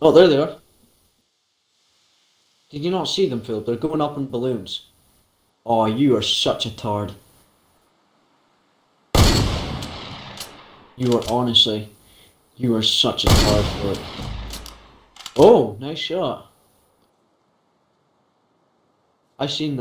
Oh, there they are. Did you not see them, Phillip? They're going up in balloons. Oh, you are such a tard. You are honestly, you are such a tard, Phillip. Oh, nice shot. I've seen that.